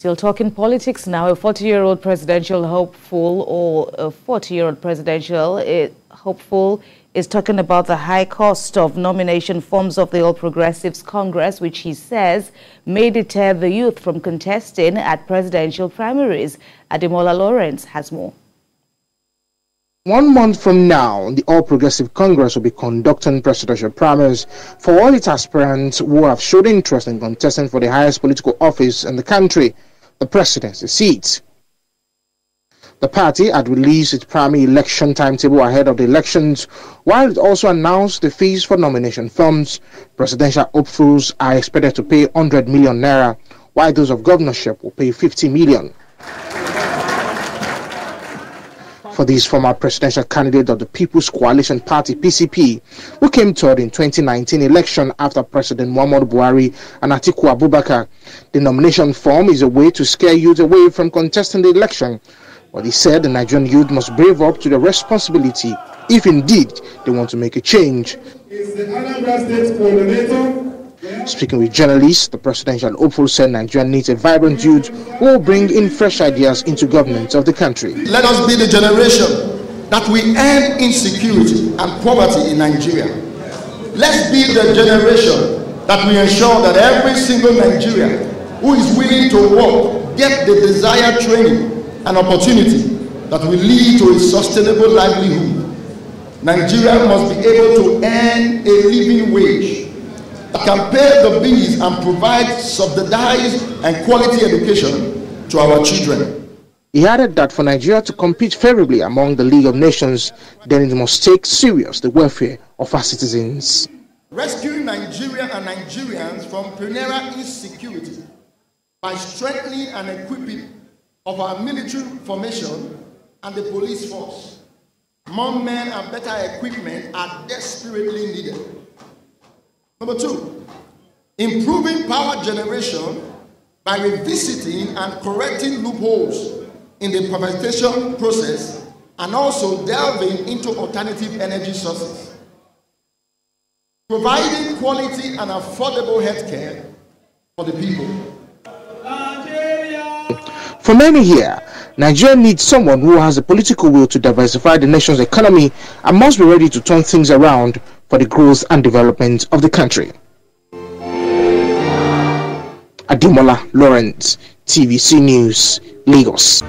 Still talking politics now, a 40-year-old presidential hopeful or a 40-year-old presidential eh, hopeful is talking about the high cost of nomination forms of the All Progressives Congress, which he says may deter the youth from contesting at presidential primaries. Ademola Lawrence has more. One month from now, the All Progressive Congress will be conducting presidential primaries for all its aspirants who have showed interest in contesting for the highest political office in the country the presidency seat. The party had released its primary election timetable ahead of the elections, while it also announced the fees for nomination forms. Presidential hopefuls are expected to pay 100 million naira, while those of governorship will pay 50 million. For this former presidential candidate of the People's Coalition Party (PCP), who came third in 2019 election after President Muhammadu Buhari and Atiku Abubakar, the nomination form is a way to scare youth away from contesting the election. But he said the Nigerian youth must brave up to the responsibility if indeed they want to make a change. Speaking with journalists, the presidential hopeful said Nigeria needs a vibrant youth who will bring in fresh ideas into government of the country. Let us be the generation that we end insecurity and poverty in Nigeria. Let's be the generation that we ensure that every single Nigerian who is willing to work get the desired training and opportunity that will lead to a sustainable livelihood. Nigeria must be able to earn a living wage can pay the bills and provide subsidized and quality education to our children. He added that for Nigeria to compete favorably among the League of Nations, then it must take serious the welfare of our citizens rescuing Nigeria and Nigerians from perennial insecurity by strengthening and equipping of our military formation and the police force. More men and better equipment are desperately needed. Number two, improving power generation by revisiting and correcting loopholes in the privatization process and also delving into alternative energy sources providing quality and affordable health care for the people. For many here, Nigeria needs someone who has the political will to diversify the nation's economy and must be ready to turn things around for the growth and development of the country. Ademola Lawrence, TVC News, Lagos.